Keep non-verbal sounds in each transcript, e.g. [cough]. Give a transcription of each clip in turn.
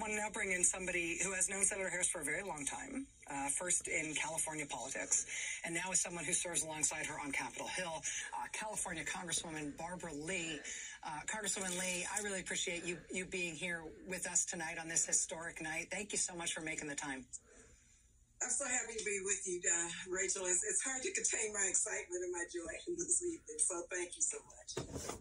want to now bring in somebody who has known Senator Harris for a very long time, uh, first in California politics, and now is someone who serves alongside her on Capitol Hill, uh, California Congresswoman Barbara Lee. Uh, Congresswoman Lee, I really appreciate you, you being here with us tonight on this historic night. Thank you so much for making the time. I'm so happy to be with you, uh, Rachel. It's, it's hard to contain my excitement and my joy this evening, so thank you so much.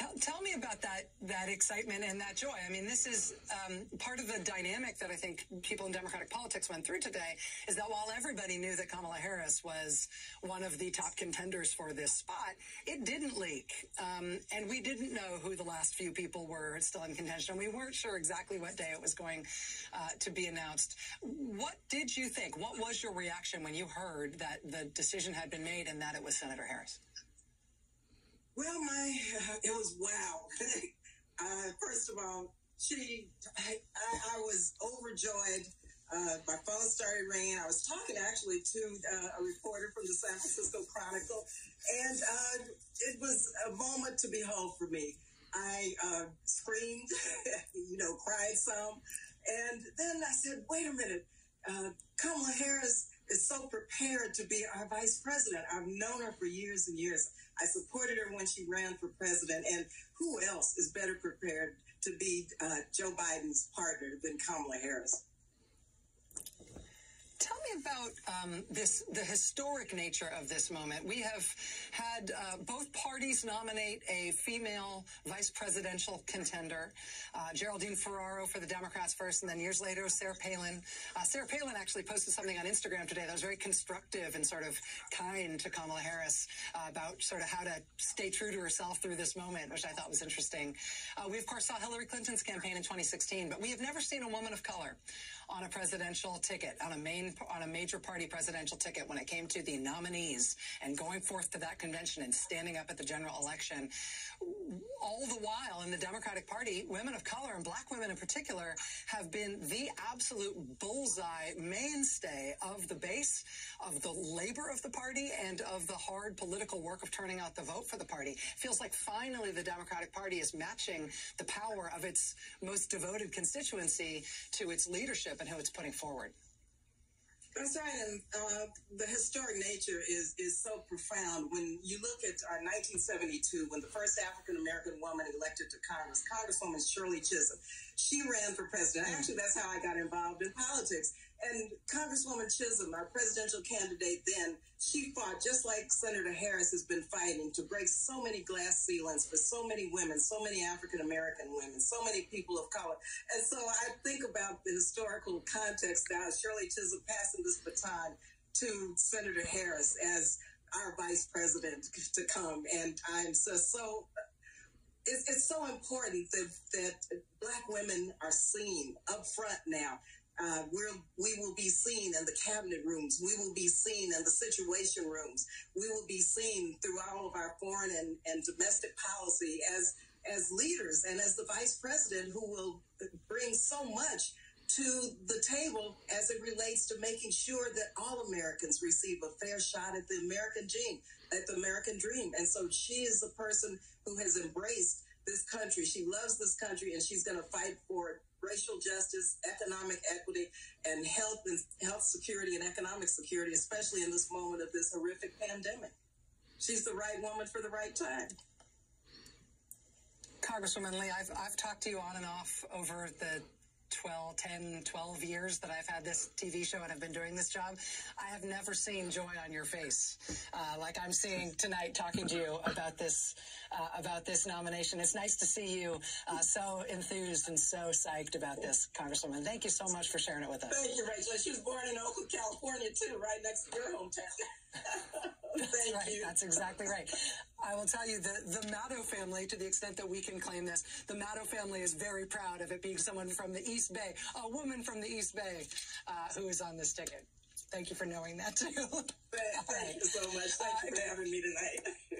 Tell, tell me about that that excitement and that joy. I mean, this is um, part of the dynamic that I think people in Democratic politics went through today. Is that while everybody knew that Kamala Harris was one of the top contenders for this spot, it didn't leak, um, and we didn't know who the last few people were still in contention. We weren't sure exactly what day it was going uh, to be announced. What did you think? What was your reaction when you heard that the decision had been made and that it was Senator Harris? Well, my uh, [laughs] it was wow. uh, first of all, she, I, I, I was overjoyed. Uh, my phone started ringing. I was talking actually to uh, a reporter from the San Francisco Chronicle, and uh, it was a moment to behold for me. I uh, screamed, [laughs] you know, cried some, and then I said, "Wait a minute, Kamala Harris is so prepared to be our vice president. I've known her for years and years. I supported her when she ran for president. And who else is better prepared to be uh, Joe Biden's partner than Kamala Harris? Tell me about um, this, the historic nature of this moment. We have had uh, both parties nominate a female vice presidential contender, uh, Geraldine Ferraro for the Democrats first, and then years later, Sarah Palin. Uh, Sarah Palin actually posted something on Instagram today that was very constructive and sort of kind to Kamala Harris uh, about sort of how to stay true to herself through this moment, which I thought was interesting. Uh, we, of course, saw Hillary Clinton's campaign in 2016, but we have never seen a woman of color on a presidential ticket, on a main on a major party presidential ticket when it came to the nominees and going forth to that convention and standing up at the general election. All the while in the Democratic Party, women of color and black women in particular have been the absolute bullseye mainstay of the base, of the labor of the party, and of the hard political work of turning out the vote for the party. Feels like finally the Democratic Party is matching the power of its most devoted constituency to its leadership and who it's putting forward. That's right, and uh, the historic nature is is so profound. When you look at uh, 1972, when the first African American woman elected to Congress, Congresswoman Shirley Chisholm, she ran for president. Actually, that's how I got involved in politics. And Congresswoman Chisholm, our presidential candidate then, she fought just like Senator Harris has been fighting to break so many glass ceilings for so many women, so many African American women, so many people of color. And so I think about the historical context now, Shirley Chisholm passing this baton to Senator Harris as our vice president to come. And I'm so, so it's, it's so important that, that black women are seen up front now. Uh, we're, we will be seen in the cabinet rooms. We will be seen in the situation rooms. We will be seen through all of our foreign and, and domestic policy as as leaders and as the vice president who will bring so much to the table as it relates to making sure that all Americans receive a fair shot at the American dream, at the American dream. And so she is a person who has embraced this country. She loves this country and she's going to fight for it racial justice, economic equity, and health and health security and economic security, especially in this moment of this horrific pandemic. She's the right woman for the right time. Congresswoman Lee, I've, I've talked to you on and off over the 12, 10, 12 years that I've had this TV show and I've been doing this job, I have never seen joy on your face uh, like I'm seeing tonight talking to you about this uh, about this nomination. It's nice to see you uh, so enthused and so psyched about this, Congresswoman. Thank you so much for sharing it with us. Thank you, Rachel. She was born in Oakland, California, too, right next to your hometown. [laughs] That's Thank right. You. That's exactly right. I will tell you the the Maddow family, to the extent that we can claim this, the Maddow family is very proud of it being someone from the East Bay, a woman from the East Bay, uh, who is on this ticket. Thank you for knowing that too. Thank, right. you so much. Thank uh, you for having me tonight. [laughs]